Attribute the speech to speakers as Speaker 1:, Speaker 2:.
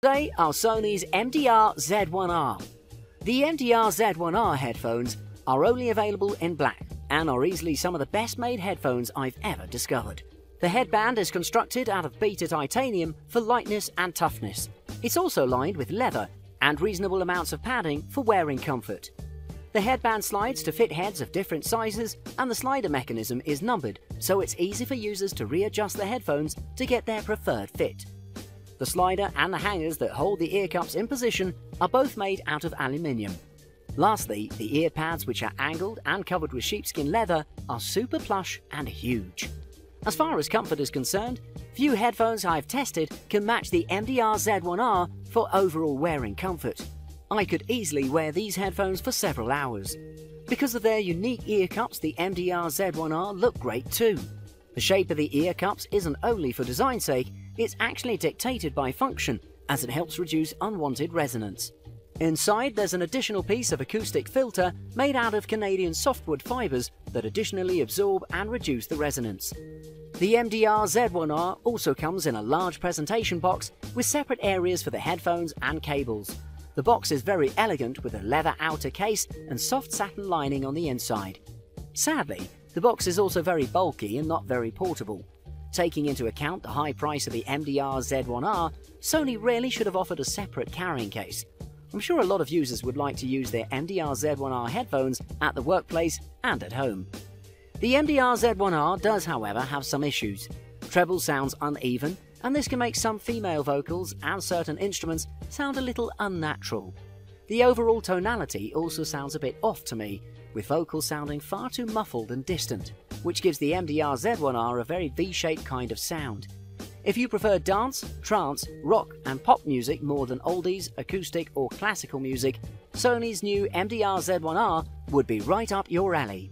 Speaker 1: today are Sony's MDR Z1R. The MDR Z1R headphones are only available in black and are easily some of the best made headphones I've ever discovered. The headband is constructed out of beta titanium for lightness and toughness. It's also lined with leather and reasonable amounts of padding for wearing comfort. The headband slides to fit heads of different sizes and the slider mechanism is numbered so it's easy for users to readjust the headphones to get their preferred fit. The slider and the hangers that hold the ear cups in position are both made out of aluminium. Lastly, the ear pads which are angled and covered with sheepskin leather are super plush and huge. As far as comfort is concerned, few headphones I've tested can match the MDR Z1R for overall wearing comfort. I could easily wear these headphones for several hours. Because of their unique ear cups, the MDR Z1R look great too. The shape of the ear cups isn't only for design's sake, it's actually dictated by function, as it helps reduce unwanted resonance. Inside, there's an additional piece of acoustic filter made out of Canadian softwood fibres that additionally absorb and reduce the resonance. The MDR Z1R also comes in a large presentation box with separate areas for the headphones and cables. The box is very elegant with a leather outer case and soft satin lining on the inside. Sadly, the box is also very bulky and not very portable. Taking into account the high price of the MDR Z1R, Sony really should have offered a separate carrying case. I'm sure a lot of users would like to use their MDR Z1R headphones at the workplace and at home. The MDR Z1R does, however, have some issues. Treble sounds uneven, and this can make some female vocals and certain instruments sound a little unnatural. The overall tonality also sounds a bit off to me, with vocals sounding far too muffled and distant, which gives the MDR Z1R a very V-shaped kind of sound. If you prefer dance, trance, rock and pop music more than oldies, acoustic or classical music, Sony's new MDR Z1R would be right up your alley.